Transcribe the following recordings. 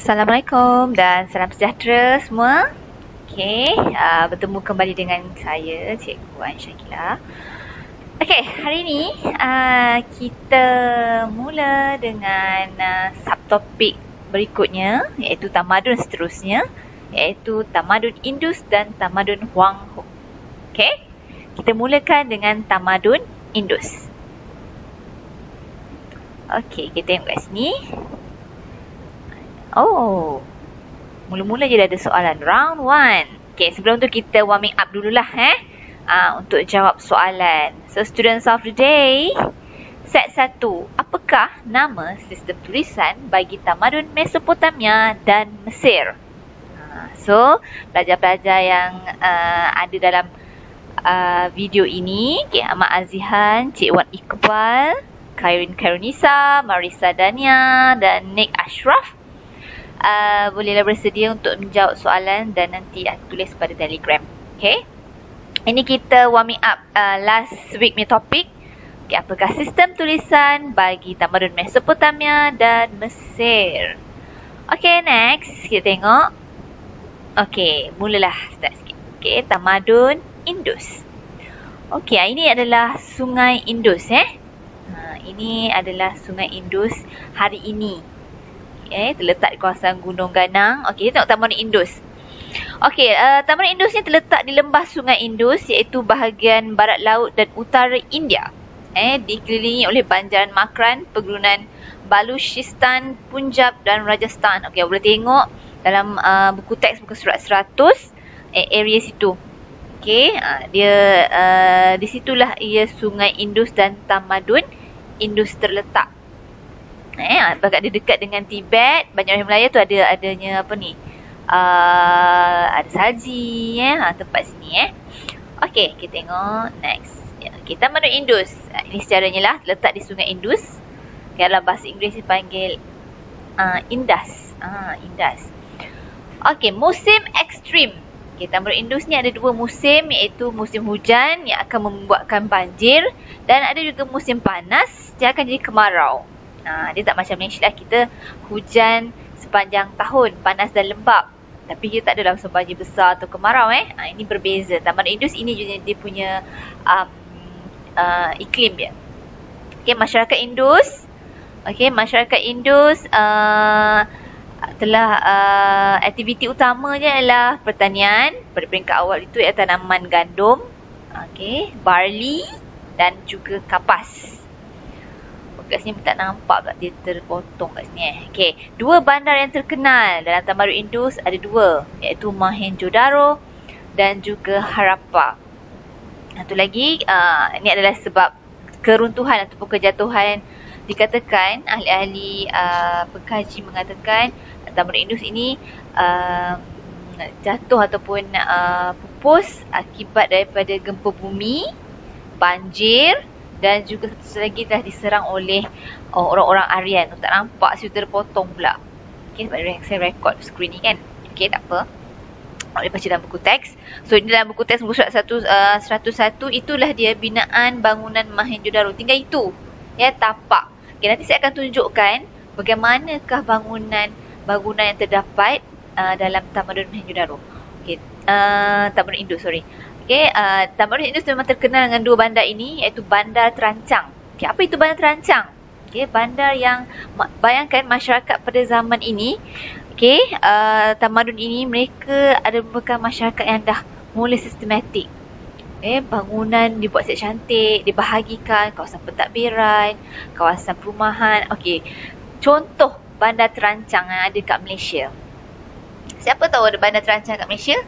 Assalamualaikum dan salam sejahtera semua. Okey, uh, bertemu kembali dengan saya, Cikgu Wan Syakila. Okey, hari ini uh, kita mula dengan uh, subtopik berikutnya iaitu tamadun seterusnya iaitu tamadun Indus dan tamadun Huang Ho. Okey, kita mulakan dengan tamadun Indus. Okey, kita tengok kat sini. Oh. Mula-mula je dah ada soalan. Round 1. Okay, sebelum tu kita warming up dululah eh. Uh, untuk jawab soalan. So, students of the day. Set 1. Apakah nama sistem tulisan bagi tamadun Mesopotamia dan Mesir? Uh, so, pelajar-pelajar yang uh, ada dalam uh, video ini. Okay, Ahmad Azihan, Cik Wan Iqbal, Kairin Karunisa, Marisa Dania dan Nick Ashraf uh, bolehlah bersedia untuk menjawab soalan dan nanti aku tulis pada telegram. Okay. Ini kita warming up uh, last week punya topik. Okay, apakah sistem tulisan bagi tamadun Mesopotamia dan Mesir? Okay, next. Kita tengok. Okay, mulalah start sikit. Okay, tamadun Indus. Okay, ini adalah sungai Indus eh. Ha, ini adalah sungai Indus hari ini eh terletak di kawasan Gunung Ganang. Okey, kita tengok Taman Indus. Okey, uh, Taman Indus ni terletak di lembah Sungai Indus iaitu bahagian barat laut dan utara India. Eh dikelilingi oleh banjaran Makran, pegunungan Baluchistan, Punjab dan Rajasthan. Okey, boleh tengok dalam uh, buku teks buku surat 100 eh, area situ. Okey, uh, dia uh, di situlah ia Sungai Indus dan Tamadun Indus terletak eh? Agak dia dekat dengan Tibet banyak orang Melayu tu ada adanya apa ni? Uh, ada salji eh? Ha, tempat sini eh? Okey kita tengok next. Ya, kita menuju Indus. Ini secaranya lah letak di sungai Indus. Okay, dalam bahasa Inggeris dipanggil uh, Indus. Uh, Indus. Okey musim ekstrim. Okay, Indus ni ada dua musim iaitu musim hujan yang akan membuatkan banjir dan ada juga musim panas yang akan jadi kemarau. Ha, dia tak macam Malaysia lah. Kita hujan sepanjang tahun. Panas dan lembap. Tapi dia tak ada langsung banjir besar atau kemarau eh. Ha, ini berbeza. Taman Indus ini juga dia punya um, uh, iklim dia. Okay, masyarakat Indus. Okay, masyarakat Indus uh, telah uh, aktiviti utamanya adalah pertanian. Pada peringkat awal itu ialah tanaman gandum. Okay, barley dan juga kapas kat sini tak nampak kat dia terpotong kat sini eh. Okey, dua bandar yang terkenal dalam Tamarut Indus ada dua iaitu Mohenjo-daro dan juga Harappa. Satu lagi, uh, ini adalah sebab keruntuhan ataupun kejatuhan dikatakan ahli-ahli uh, pengkaji mengatakan Tamarut Indus ini uh, jatuh ataupun uh, pupus akibat daripada gempa bumi, banjir dan juga satu lagi dah diserang oleh uh, orang-orang Aryan. Tak nampak situ terpotong pula. Okay, sebab saya record screen ni kan. Okay, tak apa. Boleh baca dalam buku teks. So, ini dalam buku teks buku surat 1, uh, 101, itulah dia binaan bangunan Mahenjo-daro. Tinggal itu. Ya, tapak. Okay, nanti saya akan tunjukkan bagaimanakah bangunan bangunan yang terdapat uh, dalam Tamadun Mahenjo-daro. Okay, uh, Tamadun Indus, sorry. Okay, uh, Tamarus Indus memang terkenal dengan dua bandar ini iaitu Bandar Terancang. Okay, apa itu Bandar Terancang? Okay, bandar yang bayangkan masyarakat pada zaman ini, okay, uh, tamadun ini mereka ada merupakan masyarakat yang dah mula sistematik. Eh, bangunan dibuat set cantik, dibahagikan, kawasan pentadbiran, kawasan perumahan. Okey. Contoh bandar terancang yang ada kat Malaysia. Siapa tahu ada bandar terancang kat Malaysia?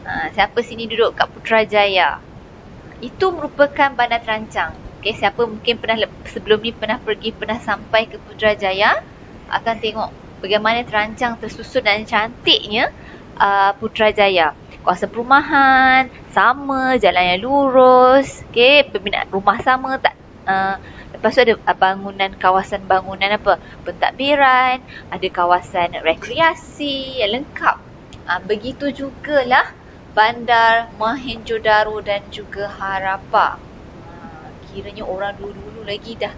Ha, siapa sini duduk kat Putrajaya? Itu merupakan bandar terancang. Okay, siapa mungkin pernah sebelum ni pernah pergi, pernah sampai ke Putrajaya akan tengok bagaimana terancang tersusun dan cantiknya uh, Putrajaya. Kawasan perumahan, sama, jalan yang lurus, okay, pembinaan rumah sama, tak uh, Lepas tu ada bangunan, kawasan bangunan apa? Pentadbiran, ada kawasan rekreasi yang lengkap. Uh, begitu jugalah bandar Mohenjo-daro dan juga Harappa. Ha, kiranya orang dulu-dulu lagi dah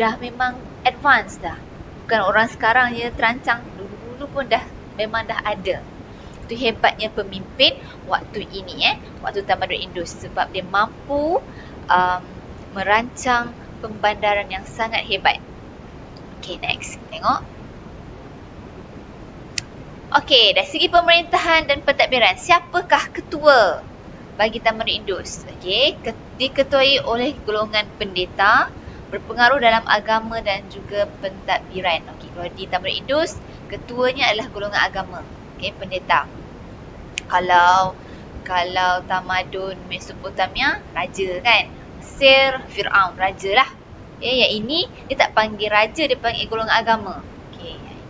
dah memang advance dah. bukan orang sekarang je terancang. Dulu-dulu pun dah memang dah ada. Itu hebatnya pemimpin waktu ini eh. Waktu Tamadun Indus. Sebab dia mampu um, merancang pembandaran yang sangat hebat. Okay, next. Tengok. Okay, dari segi pemerintahan dan pentadbiran, siapakah ketua bagi Tamadun Indus? Okay, diketuai oleh golongan pendeta, berpengaruh dalam agama dan juga pentadbiran. Okay, kalau di Tamadun Indus, ketuanya adalah golongan agama. Okay, pendeta. Kalau kalau Tamadun Mesopotamia, raja kan? Mesir, Fir'aun, raja lah. Okay, yang ini, dia tak panggil raja, dia panggil golongan agama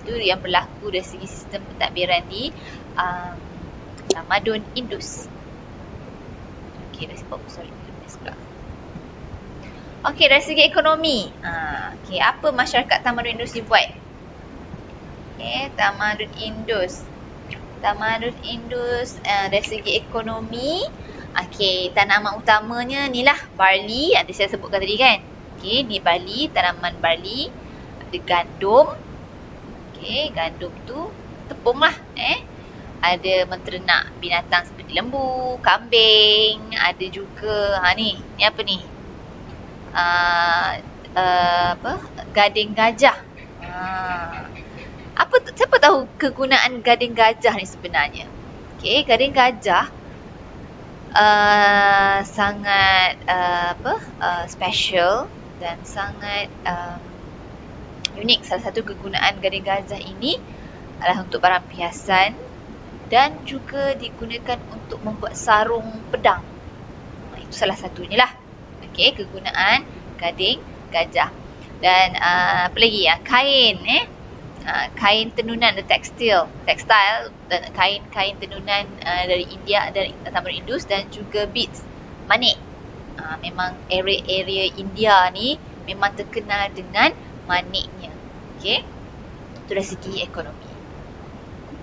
itu yang berlaku dari segi sistem pentadbiran di um, Tamadun Indus. Okay, let's oh, sorry. Okay, dari segi ekonomi. Uh, okay, apa masyarakat Tamadun Indus dibuat? Okay, Tamadun Indus. Tamadun Indus uh, dari segi ekonomi. Okay, tanaman utamanya ni lah barley. Ada saya sebutkan tadi kan. Okay, ni barley, tanaman barley. Ada gandum, Okey, gandum tu tepung lah. Eh. Ada menternak binatang seperti lembu, kambing. Ada juga, ha ni, ni apa ni? Uh, uh, apa? Gading gajah. Uh, apa siapa tahu kegunaan gading gajah ni sebenarnya? Okey, gading gajah uh, sangat uh, apa? Uh, special dan sangat um, unik salah satu kegunaan gading gajah ini adalah untuk barang perhiasan dan juga digunakan untuk membuat sarung pedang. Itu salah satunya lah. Okey, kegunaan gading gajah. Dan uh, apa lagi ya? Kain eh. Uh, kain tenunan the textile, textile dan kain-kain tenunan uh, dari India dari Taman Indus dan juga beads manik. Uh, memang area-area India ni memang terkenal dengan maniknya. Okay. Itu dari segi ekonomi.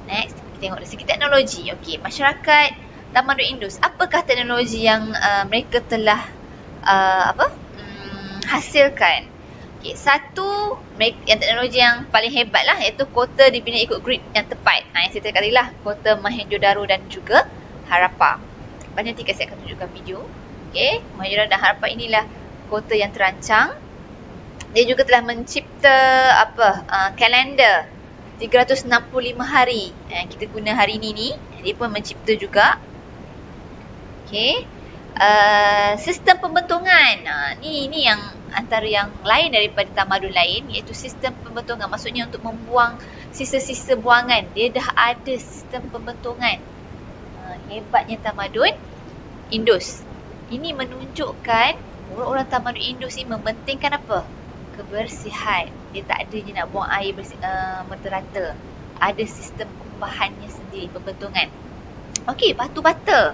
Next, kita tengok dari segi teknologi. Okay, masyarakat Tamadun Indus. Apakah teknologi yang uh, mereka telah uh, apa um, hasilkan? Okay, satu yang teknologi yang paling hebat lah iaitu kota dibina ikut grid yang tepat. Ha, yang saya cakap tadi lah, kota Mahenjo-Daro dan juga Harappa. Banyak nanti saya akan tunjukkan video. Okay, Mahenjo-Daro dan Harappa inilah kota yang terancang dia juga telah mencipta apa uh, kalender 365 hari. Yang kita guna hari ini ni dia pun mencipta juga. Okey. Uh, sistem pembentungan. Uh, ni ni yang antara yang lain daripada tamadun lain iaitu sistem pembentungan. Maksudnya untuk membuang sisa-sisa buangan. Dia dah ada sistem pembentungan. Uh, hebatnya tamadun Indus. Ini menunjukkan orang-orang tamadun Indus ni mementingkan apa kebersihan. Dia tak ada je nak buang air bersih, uh, merata-rata. Ada sistem kumpahannya sendiri, pembentungan. Okey, batu bata.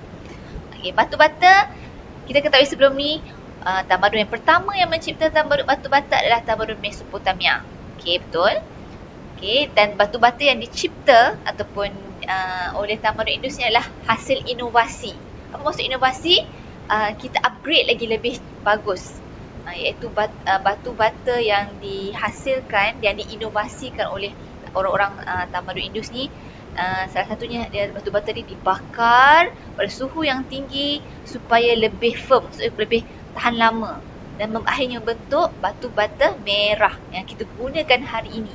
Okey, batu bata, kita ketahui sebelum ni, uh, tamadun yang pertama yang mencipta tamadun batu bata adalah tamadun Mesopotamia. Okey, betul. Okey, dan batu bata yang dicipta ataupun uh, oleh tamadun Indus ni adalah hasil inovasi. Apa maksud inovasi? Uh, kita upgrade lagi lebih bagus iaitu bat, uh, batu bata yang dihasilkan dan diinovasikan oleh orang-orang uh, tamadun Indus ni uh, salah satunya dia batu bata ni dibakar pada suhu yang tinggi supaya lebih firm supaya lebih tahan lama dan akhirnya bentuk batu bata merah yang kita gunakan hari ini.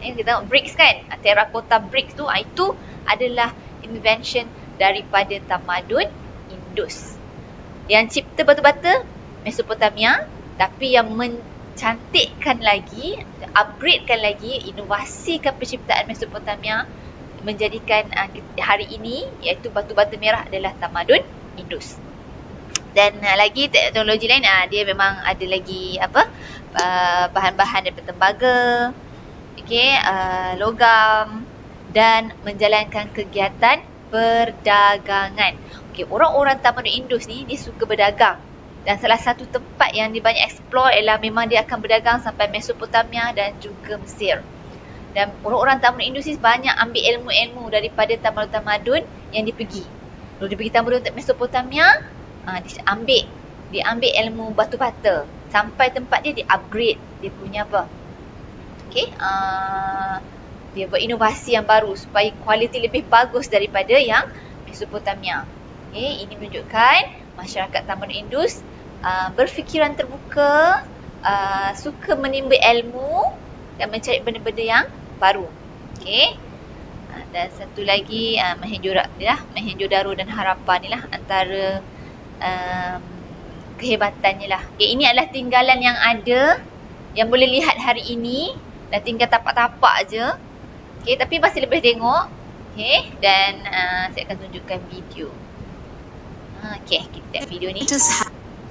Eh, kita tengok bricks kan? Terracotta bricks tu, itu adalah invention daripada tamadun Indus. Yang cipta batu bata Mesopotamia tapi yang mencantikkan lagi upgradekan lagi inovasikan penciptaan Mesopotamia menjadikan uh, hari ini iaitu batu-batu merah adalah tamadun Indus. Dan uh, lagi teknologi lain uh, dia memang ada lagi apa bahan-bahan daripada tembaga okey uh, logam dan menjalankan kegiatan perdagangan. Okey orang-orang tamadun Indus ni dia suka berdagang dan salah satu tempat yang dia banyak explore ialah memang dia akan berdagang sampai Mesopotamia dan juga Mesir. Dan orang-orang tamadun Indonesia banyak ambil ilmu-ilmu daripada tamadun-tamadun yang dia pergi. Kalau dia pergi tamadun Mesopotamia, uh, dia ambil dia ambil ilmu batu bata. Sampai tempat dia, dia upgrade dia punya apa? Okay. Uh, dia buat inovasi yang baru supaya kualiti lebih bagus daripada yang Mesopotamia. Okay. Ini menunjukkan masyarakat Taman Indus uh, berfikiran terbuka, uh, suka menimba ilmu dan mencari benda-benda yang baru. Okay. Uh, dan satu lagi uh, Mohenjo-Daro dan Harappa ni lah antara um, kehebatannya lah. Okay, ini adalah tinggalan yang ada yang boleh lihat hari ini dah tinggal tapak-tapak je. Okay, tapi masih lebih tengok. Okay, dan uh, saya akan tunjukkan video. Okay, kita tengok video ni.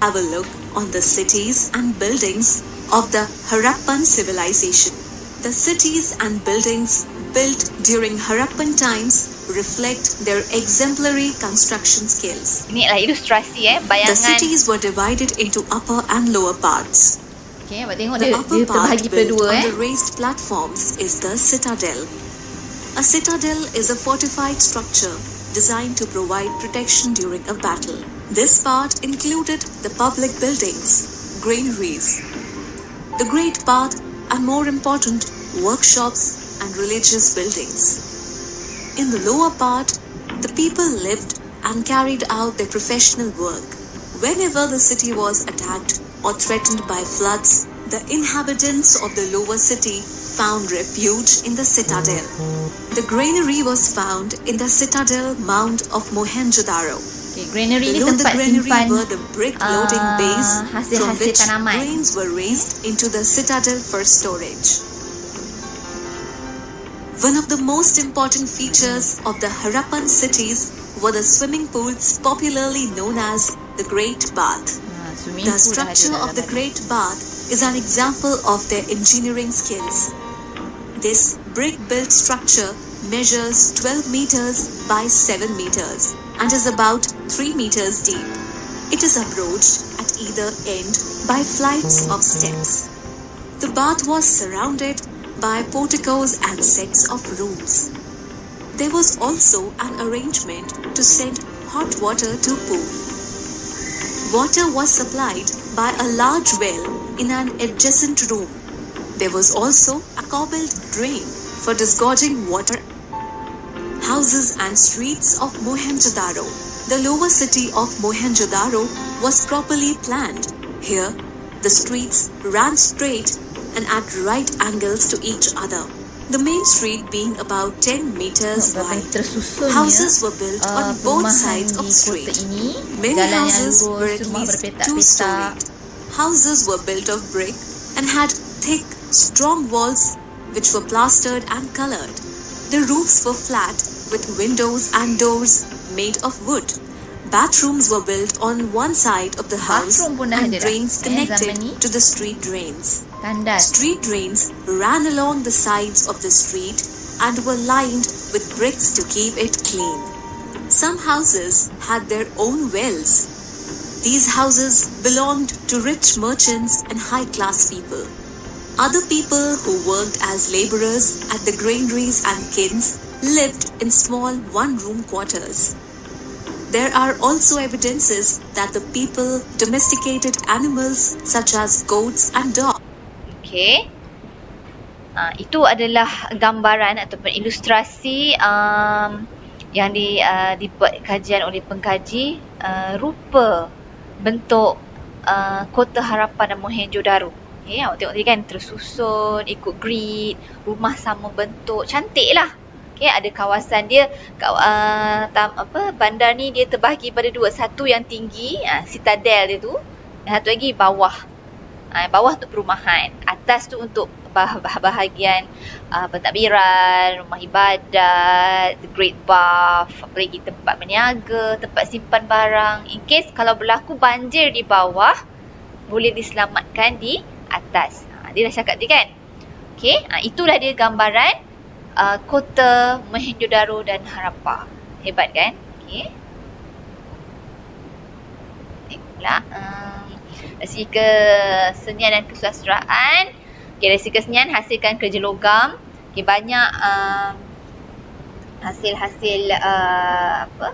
Have a look on the cities and buildings of the Harappan civilization. The cities and buildings built during Harappan times reflect their exemplary construction skills. Ini adalah ilustrasi eh, bayangan. The cities were divided into upper and lower parts. Okay, awak tengok The dia, upper dia part terbahagi built dua on eh. the raised platforms is the citadel. A citadel is a fortified structure designed to provide protection during a battle. This part included the public buildings, granaries, the great bath, and more important, workshops and religious buildings. In the lower part, the people lived and carried out their professional work. Whenever the city was attacked or threatened by floods, the inhabitants of the lower city found refuge in the citadel. The granary was found in the citadel mound of Mohenjo-Daro. Okay, granary Below the tempat granary simpan were the brick loading ah, bays from which tanaman. grains were raised into the citadel for storage. One of the most important features of the Harappan cities were the swimming pools popularly known as the Great Bath. Swimming The pool dah ada structure of the. Great Bath is an example of their engineering skills. This brick-built structure measures 12 meters by 7 meters and is about 3 meters deep. It is approached at either end by flights of steps. The bath was surrounded by porticos and sets of rooms. There was also an arrangement to send hot water to pool. Water was supplied by a large well in an adjacent room. There was also a cobbled drain for disgorging water. Houses and streets of Mohenjo-Daro. The lower city of Mohenjo-Daro was properly planned. Here, the streets ran straight and at right angles to each other. The main street being about 10 meters wide. Houses were built uh, on both sides of the street. Many houses were at least two berpetak-petak storied. Houses were built of brick and had thick, strong walls which were plastered and colored. The roofs were flat with windows and doors made of wood. Bathrooms were built on one side of the house Bathroom pun dah and drains connected to the street drains. Street drains ran along the sides of the street and were lined with bricks to keep it clean. Some houses had their own wells. These houses belonged to rich merchants and high class people. Other people who worked as laborers at the granaries and kilns lived in small one room quarters. There are also evidences that the people domesticated animals such as goats and dogs. Okey. Uh, itu adalah gambaran ataupun ilustrasi um, yang di, uh, dibuat kajian oleh pengkaji uh, rupa bentuk uh, kota harapan dan Mohenjo-Daro. Okay, awak tengok tadi kan tersusun, ikut grid, rumah sama bentuk, cantik lah. Okay, ada kawasan dia, uh, tam, apa, bandar ni dia terbahagi pada dua. Satu yang tinggi, uh, citadel dia tu. Dan satu lagi bawah. Uh, bawah untuk perumahan. Atas tu untuk bah- bah- bahagian uh, pentadbiran, rumah ibadat, the great bath, apa lagi tempat berniaga, tempat simpan barang. In case kalau berlaku banjir di bawah, boleh diselamatkan di atas. Ha, dia dah cakap tadi kan? Okey, ha, itulah dia gambaran uh, kota Mohenjo-Daro dan Harappa. Hebat kan? Okey. Tengoklah. Um, dari kesenian dan kesusastraan. Okay, dari segi kesenian hasilkan kerja logam. Okay, banyak um, hasil-hasil uh, apa?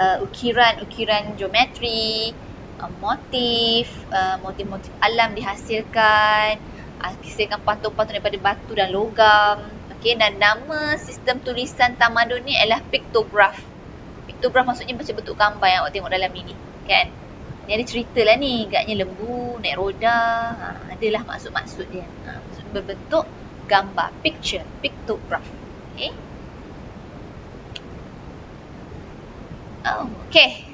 Uh, ukiran-ukiran geometri, uh, motif, uh, motif-motif alam dihasilkan. uh, kisahkan patung-patung daripada batu dan logam. Okey, dan nama sistem tulisan tamadun ni adalah pictograph. Pictograph maksudnya macam bentuk gambar yang awak tengok dalam ni. Kan? Ni ada cerita lah ni. Gaknya lembu, naik roda. Ha, adalah maksud-maksud dia. Ha, maksud berbentuk gambar. Picture. Pictograph. Okay. Oh, okay.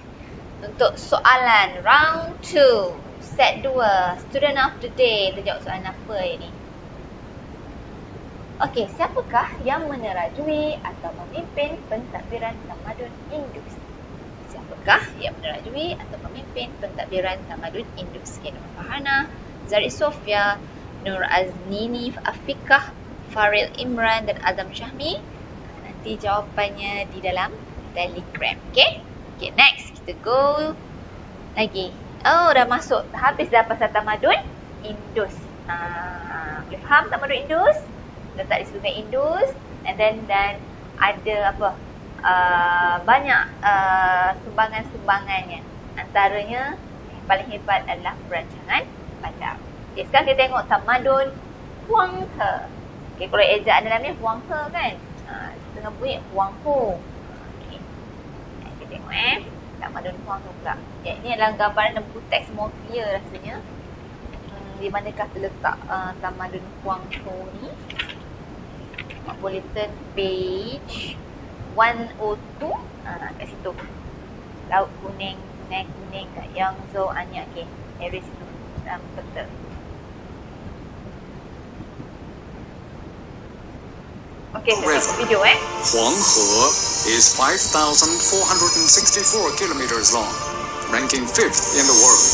Untuk soalan round 2. Set 2. Student of the day. Kita jawab soalan apa ini? Okey, siapakah yang menerajui atau memimpin pentadbiran tamadun Indus? Siapakah yang menerajui atau memimpin pentadbiran tamadun Indus? Nur Fahana, Zari Sofia, Nur Aznini Afikah, Faril Imran dan Azam Syahmi. Nanti jawapannya di dalam Telegram. Okay? Okay, next. Kita go lagi. Oh, dah masuk. Habis dah pasal tamadun Indus. Ha, boleh faham tamadun Indus? Letak di sungai Indus and then dan ada apa uh, banyak uh, sumbangan-sumbangannya. Antaranya yang paling hebat adalah perancangan bandar okay, sekarang kita tengok tamadun Huang He okay, kalau ejaan dalam ni Huang He kan? Uh, tengah bunyi Huang Ho okay. kita tengok eh tamadun Huang He pula. Okay, ini adalah gambaran dan buku teks more clear rasanya. Hmm, di manakah terletak uh, tamadun Huang Ho ni bulletin page 102 ha, kat situ. Laut kuning kuning kuning kat yang so anya. Area situ dalam peta Okay, video eh. Huanghe is 5,464 kilometers long, ranking fifth in the world.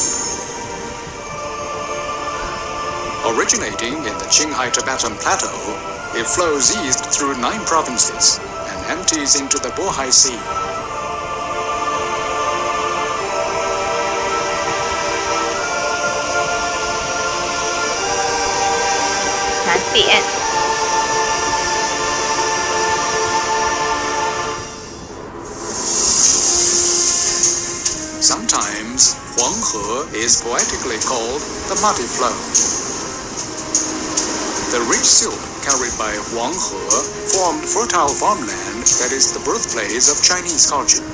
Originating in the Qinghai Tibetan Plateau, it flows east through nine provinces and empties into the Bohai Sea. Kan? Sometimes Huanghe is poetically called the muddy flow. The rich silk carried by Huang He, formed fertile farmland that is the birthplace of Chinese culture.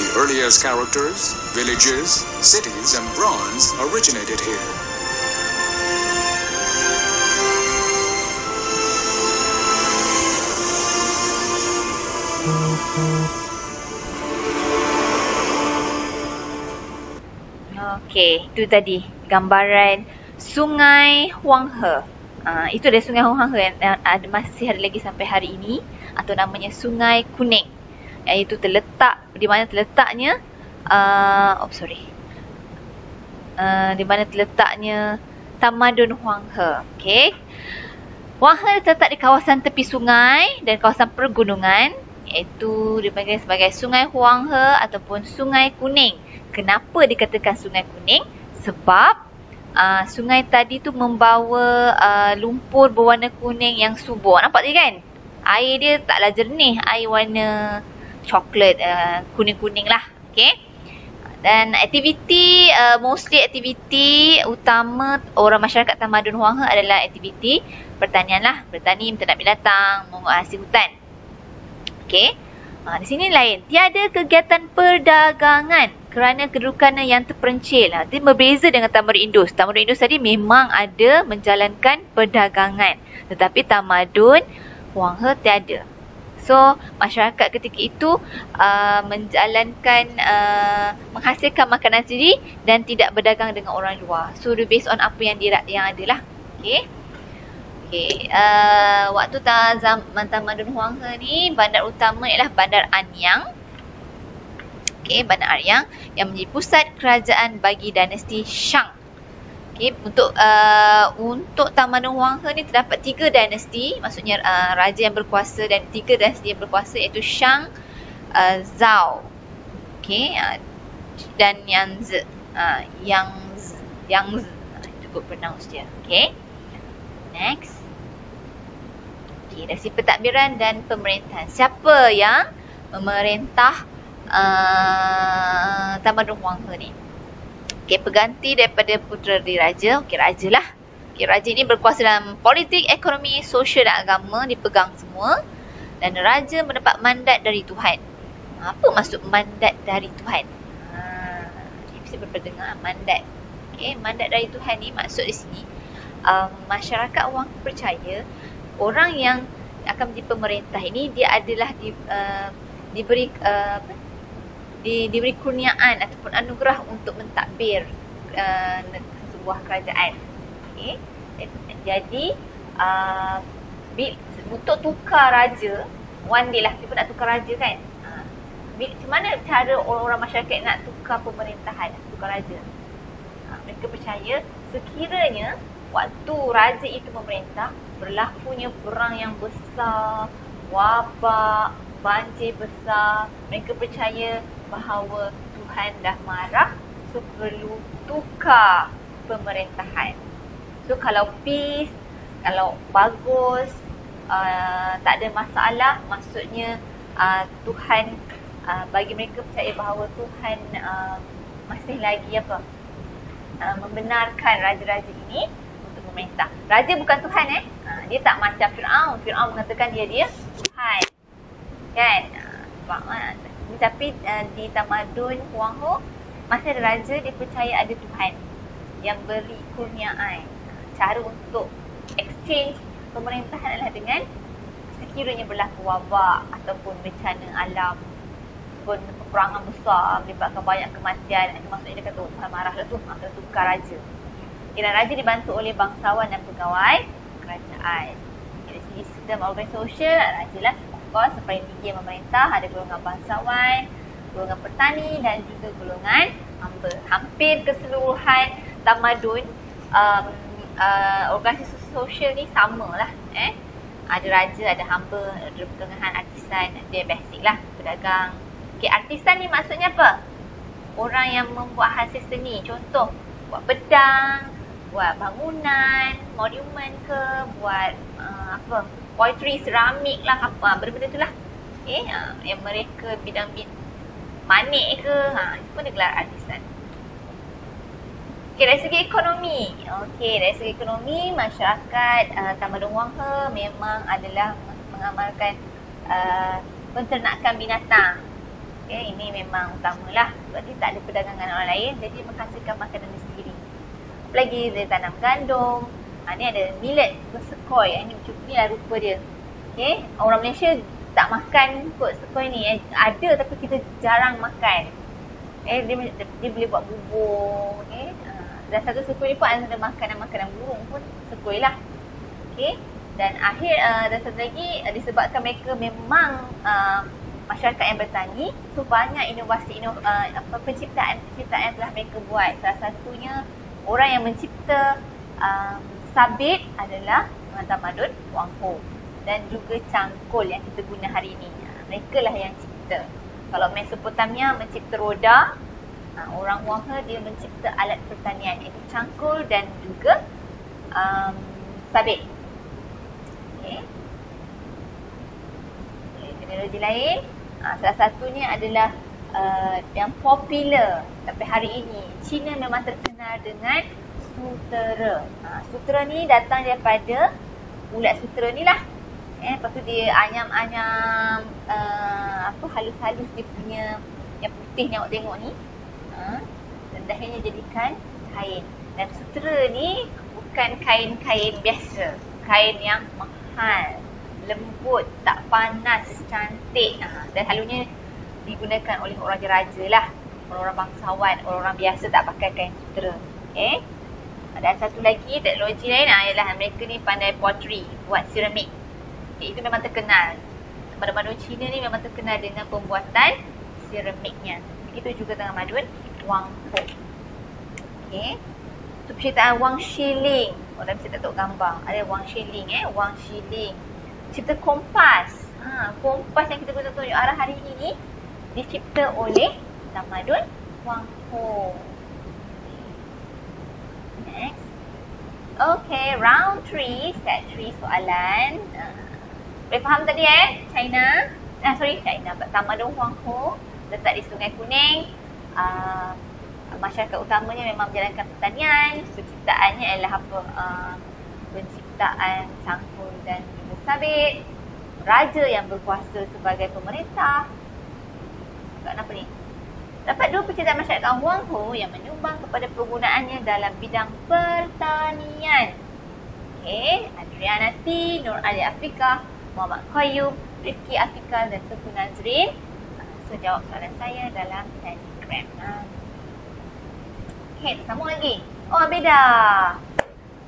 The earliest characters, villages, cities, and bronze originated here. Okey, itu tadi gambaran Sungai Huang He. Uh, itu ada Sungai Huang He yang ada masih ada lagi sampai hari ini atau namanya Sungai Kuning. Iaitu terletak di mana terletaknya uh, oh sorry. Uh, di mana terletaknya Tamadun Huang He. Okey. Huang He terletak di kawasan tepi sungai dan kawasan pergunungan iaitu dipanggil sebagai Sungai Huang He ataupun Sungai Kuning. Kenapa dikatakan sungai kuning? Sebab uh, sungai tadi tu membawa uh, lumpur berwarna kuning yang subur. Nampak tadi kan? Air dia taklah jernih. Air warna coklat uh, kuning-kuning lah. Okay? Dan aktiviti, uh, mostly aktiviti utama orang masyarakat Tamadun Huang He adalah aktiviti pertanian lah. Bertani, menternak binatang, menghasil hutan. Okay? Ha, di sini lain. Tiada kegiatan perdagangan kerana kedudukannya yang terperencil. Ha, dia berbeza dengan Tamadun Indus. Tamadun Indus tadi memang ada menjalankan perdagangan. Tetapi Tamadun Huang He tiada. So, masyarakat ketika itu uh, menjalankan, uh, menghasilkan makanan sendiri dan tidak berdagang dengan orang luar. So, based on apa yang dia yang ada lah. Okay. Okay. Uh, waktu zaman Tamadun Huang He ni, bandar utama ialah bandar Anyang okay, Bandar Aryang yang menjadi pusat kerajaan bagi dinasti Shang. Okay, untuk uh, untuk Tamadun Huang He ni terdapat tiga dinasti, maksudnya uh, raja yang berkuasa dan tiga dinasti yang berkuasa iaitu Shang, uh, Zhao, okay, uh, dan Yang Z. Uh, Yang Z Yang cukup pronounce dia. Okay. Next. Okay, dari pentadbiran dan pemerintahan. Siapa yang memerintah uh, Tamadun Huang He ni? Okay, pengganti daripada putera diraja. Okay, raja lah. Okay, raja ini berkuasa dalam politik, ekonomi, sosial dan agama. Dipegang semua. Dan raja mendapat mandat dari Tuhan. Apa maksud mandat dari Tuhan? Ha, bisa berpendengar mandat. Okay, mandat dari Tuhan ni maksud di sini. Um, masyarakat orang percaya orang yang akan menjadi pemerintah ini dia adalah di, uh, diberi uh, apa? di, diberi kurniaan ataupun anugerah untuk mentadbir uh, sebuah kerajaan. Okay. Jadi, uh, untuk tukar raja, one day lah kita nak tukar raja kan. Uh, macam mana cara orang-orang masyarakat nak tukar pemerintahan, tukar raja? Uh, mereka percaya sekiranya waktu raja itu memerintah, berlakunya perang yang besar, wabak, banjir besar, mereka percaya bahawa Tuhan dah marah so perlu tukar pemerintahan. So kalau peace, kalau bagus, uh, tak ada masalah, maksudnya uh, Tuhan uh, bagi mereka percaya bahawa Tuhan uh, masih lagi apa? Uh, membenarkan raja-raja ini untuk memerintah. Raja bukan Tuhan eh. Uh, dia tak macam Firaun. Firaun mengatakan dia dia Tuhan. Kan? Uh, tapi uh, di tamadun Huang Ho masih ada raja dia percaya ada Tuhan yang beri kurniaan. Cara untuk exchange pemerintahan adalah dengan sekiranya berlaku wabak ataupun bencana alam pun peperangan besar melibatkan banyak kematian maksudnya dia kata oh, Tuhan marah lah tu maka tukar raja dan raja dibantu oleh bangsawan dan pegawai kerajaan dari segi sistem organisasi sosial raja lah course seperti tinggi memerintah ada golongan bangsawan, golongan petani dan juga golongan hamba. Hampir keseluruhan tamadun um, uh, organisasi sosial ni samalah eh. Ada raja, ada hamba, ada pertengahan artisan, dia basic lah pedagang. Okay, artisan ni maksudnya apa? Orang yang membuat hasil seni. Contoh, buat pedang, buat bangunan, monumen ke, buat uh, apa? poetry, ceramik lah, apa, benda-benda tu lah. Okay, ha, yang mereka bidang bid manik ke, ha, itu pun dia gelar artisan. Okay, dari segi ekonomi. Okay, dari segi ekonomi, masyarakat uh, Tamadun Wang He memang adalah mengamalkan uh, penternakan binatang. Okay, ini memang utamalah. Sebab dia tak ada perdagangan orang lain, jadi menghasilkan makanan sendiri. Apalagi dia tanam gandum, Ha, ni ada millet bersekoi. Eh. Ni macam ni lah rupa dia. Okay. Orang Malaysia tak makan kot sekoi ni. Eh. Ada tapi kita jarang makan. Eh, dia, dia, boleh buat bubur. Okay. Ha, dan satu sekoi ni pun ada makanan-makanan burung pun sekoi lah. Okay. Dan akhir uh, dan satu lagi uh, disebabkan mereka memang uh, masyarakat yang bertani so banyak inovasi inov, uh, apa penciptaan penciptaan yang telah mereka buat salah satunya orang yang mencipta um, sabit adalah tamadun Wang Ho dan juga cangkul yang kita guna hari ini. Ha, mereka lah yang cipta. Kalau Mesopotamia mencipta roda, ha, orang Wang He dia mencipta alat pertanian iaitu cangkul dan juga um, sabit. Okay. Teknologi lain, ha, salah satunya adalah uh, yang popular sampai hari ini. China memang terkenal dengan sutera. Ha, sutera ni datang daripada ulat sutera ni lah. Eh, lepas tu dia anyam-anyam uh, apa halus-halus dia punya yang putih tengok-tengok ni. Ha, dan akhirnya jadikan kain. Dan sutera ni bukan kain-kain biasa. Kain yang mahal, lembut, tak panas, cantik. Ha, dan selalunya digunakan oleh orang raja lah. Orang-orang bangsawan, orang-orang biasa tak pakai kain sutera. Okay. Dan satu lagi teknologi lain adalah mereka ni pandai pottery, buat ceramik. Okay, itu memang terkenal. Madu-madu Cina ni memang terkenal dengan pembuatan ceramiknya. Begitu juga dengan madun Wang Ho. Okay. Itu penciptaan Wang Shiling. Orang mesti tak tahu gambar. Ada Wang Shiling eh. Wang Shiling. Cipta kompas. Ha, kompas yang kita guna tunjuk arah hari ini ni dicipta oleh Tamadun Wang Ho. Next. Okay, round 3, set 3 soalan. Uh, boleh faham tadi eh? China. Ah, sorry, China. Tamadun Huanghu. Letak di Sungai Kuning. Uh, masyarakat utamanya memang menjalankan pertanian. Penciptaannya adalah apa? Uh, penciptaan cangkul dan juga sabit. Raja yang berkuasa sebagai pemerintah. Kenapa ni? Dapat dua penciptaan masyarakat Huanghu yang menyumbang kepada penggunaannya dalam bidang pertanian. Okay, Adriana T, Nur Ali Afrika, Muhammad Qayyum, Rifki Afrika dan Tengku Nazrin. So, jawab soalan saya dalam telegram. Okay, sambung lagi. Oh, beda.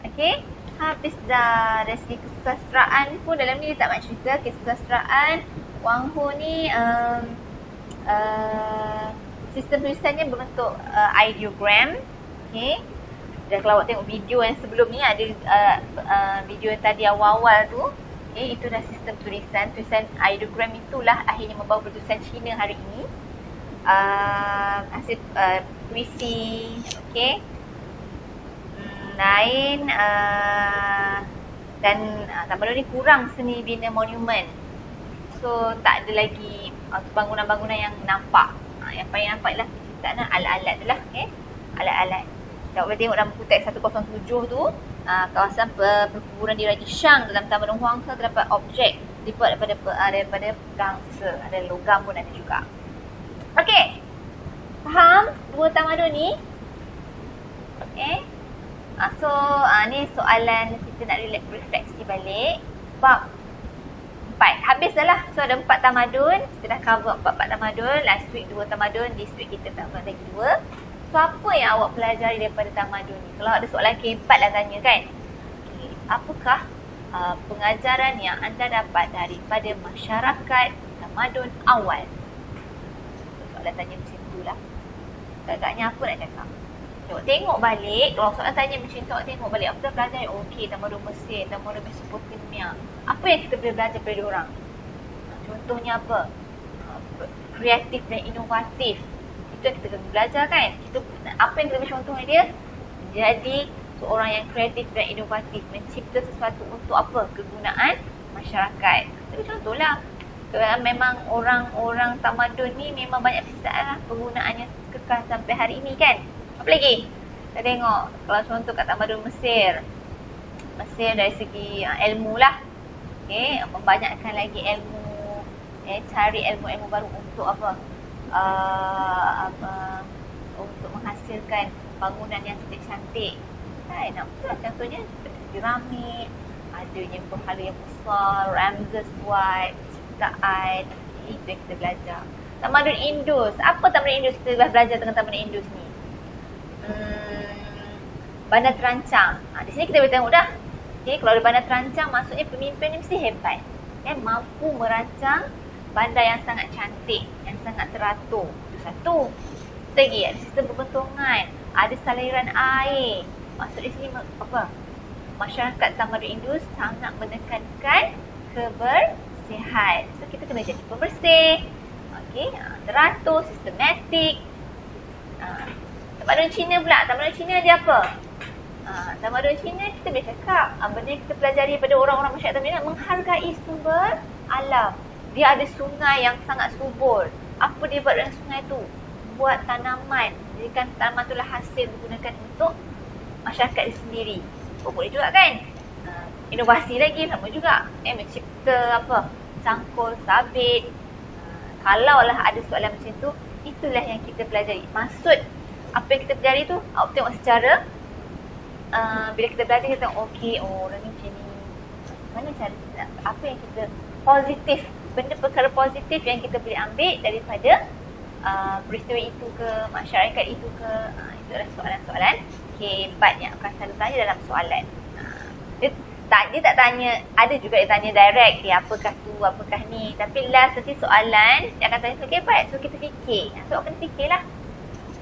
Okay, habis dah dari segi kesusastraan pun dalam ni dia tak banyak cerita. Kesusastraan, Wang Hu ni um, uh, sistem tulisannya berbentuk uh, ideogram. Okay. Dan kalau awak tengok video yang sebelum ni ada uh, uh, video yang tadi awal-awal tu. Okay, itu dah sistem tulisan. Tulisan ideogram itulah akhirnya membawa bertulisan Cina hari ini. Uh, hasil uh, puisi, okay. Hmm, lain uh, dan uh, tambah ni kurang seni bina monumen. So tak ada lagi uh, bangunan-bangunan yang nampak. Uh, yang paling nampak ialah penciptaan alat-alat tu lah. Okay. Alat-alat. Tak boleh tengok dalam buku teks 107 tu. Uh, kawasan perkuburan di Raja Shang dalam Taman Huanghe terdapat objek dibuat daripada uh, daripada bangsa. Ada logam pun ada juga. Okey. Faham dua tamadun ni? Okey. Uh, so, uh, ni soalan kita nak refleksi balik. Bab empat. Habis dah lah. So, ada empat tamadun. Kita dah cover empat-empat tamadun. Last week dua tamadun. This week kita buat lagi dua. So, apa yang awak pelajari daripada tamadun ni? Kalau ada soalan K4 lah tanya kan? Okay. Apakah uh, pengajaran yang anda dapat daripada masyarakat tamadun awal? soalan tanya macam tu lah. Agaknya apa nak cakap? Tengok, tengok balik, kalau soalan tanya macam tu, tengok balik apa dah belajar yang okey, tamadun Mesir, tamadun Mesopotamia. Apa yang kita boleh belajar daripada orang? Contohnya apa? Kreatif dan inovatif. Itu yang kita kena belajar kan? Kita, apa yang kita boleh contohnya dia? Menjadi seorang yang kreatif dan inovatif. Mencipta sesuatu untuk apa? Kegunaan masyarakat. Tapi contohlah, memang orang-orang tamadun ni memang banyak penciptaan lah penggunaannya kekal sampai hari ini kan. Apa lagi? Kita tengok kalau contoh kat tamadun Mesir. Mesir dari segi uh, ilmu lah. Okay, membanyakkan lagi ilmu. Eh, cari ilmu-ilmu baru untuk apa? Uh, apa? Untuk menghasilkan bangunan yang cantik-cantik. Kan? Nampak contohnya piramid. Adanya berhala yang besar. Ramses buat perkataan itu yang kita belajar. Tamadun Indus. Apa tamadun Indus kita belajar tentang tamadun Indus ni? Hmm, bandar terancang. Ha, di sini kita boleh tengok dah. Okay, kalau ada bandar terancang, maksudnya pemimpin ni mesti hebat. Eh, mampu merancang bandar yang sangat cantik, yang sangat teratur. Itu satu. Lagi, ada sistem perbentungan. Ada saliran air. Maksud di sini apa? Masyarakat tamadun Indus sangat menekankan keber sihat. So kita kena jadi pembersih. Okey, ha, teratur, sistematik. Ha, tamadun Cina pula. Tamadun Cina dia apa? Ha, tamadun Cina kita boleh cakap. Ha, benda kita pelajari daripada orang-orang masyarakat Cina menghargai sumber alam. Dia ada sungai yang sangat subur. Apa dia buat dengan sungai tu? Buat tanaman. Jadikan tanaman tu lah hasil digunakan untuk masyarakat dia sendiri. Oh, boleh juga kan? inovasi lagi sama juga eh mencipta apa cangkul sabit uh, kalau lah ada soalan macam tu itulah yang kita pelajari maksud apa yang kita pelajari tu awak tengok secara uh, bila kita belajar kita tengok okey oh orang ni macam ni. Mana cara apa yang kita positif benda perkara positif yang kita boleh ambil daripada uh, peristiwa itu ke masyarakat itu ke uh, itu adalah soalan-soalan. Hebat yang akan selalu tanya dalam soalan. Uh, tak dia tak tanya ada juga dia tanya direct dia apakah tu apakah ni? Tapi last nanti soalan dia akan tanya okay Pat so kita fikir. So awak kena fikirlah.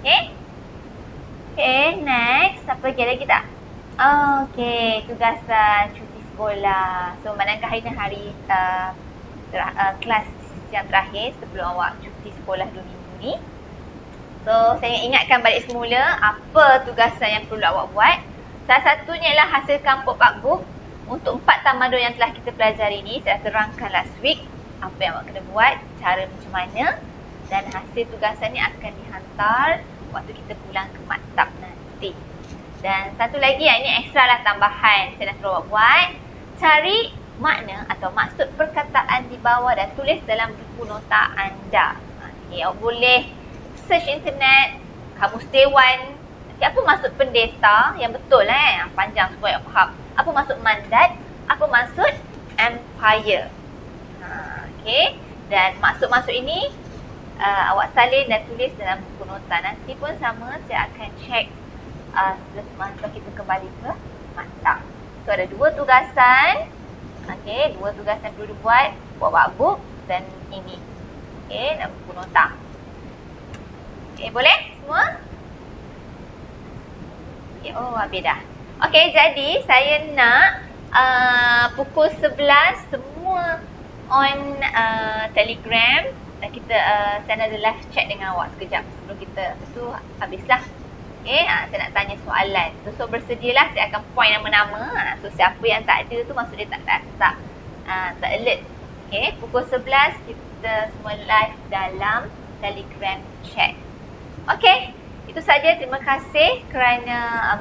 Okay okay next. Apa lagi ada lagi tak oh, okay. Tugasan cuti sekolah. So manakah hari ni hari uh, ter- uh, kelas yang terakhir sebelum awak cuti sekolah dua minggu ni? So saya ingatkan balik semula apa tugasan yang perlu awak buat. Salah satunya ialah hasilkan pop-up book untuk empat tamadun yang telah kita pelajari ini. Saya terangkan last week apa yang awak kena buat, cara macam mana dan hasil tugasan ni akan dihantar waktu kita pulang ke maktab nanti. Dan satu lagi yang ini ekstra lah tambahan saya nak suruh buat. Cari makna atau maksud perkataan di bawah dan tulis dalam buku nota anda. Okay, awak boleh search internet, kamus dewan. Okay, apa maksud pendeta yang betul eh? Panjang supaya awak faham. Apa maksud mandat? Apa maksud empire? Ha, okay. Dan maksud-maksud ini uh, awak salin dan tulis dalam buku nota. Nanti pun sama saya akan check uh, semasa kita kembali ke maktab. So ada dua tugasan. Okey, dua tugasan perlu dibuat. Buat workbook dan ini. Okey, dan buku nota. Okey, boleh semua? Okay, oh, habis dah. Okey, jadi saya nak uh, pukul 11 semua on uh, Telegram kita uh, saya ada live chat dengan awak sekejap. Sebelum kita lepas tu habislah. Okay, ha, saya nak tanya soalan. So, so bersedialah saya akan point nama-nama ha, so siapa yang tak ada tu maksud dia tak tak tak, uh, tak alert. Okay, pukul 11 kita semua live dalam telegram chat. Okay, itu saja. Terima kasih kerana uh,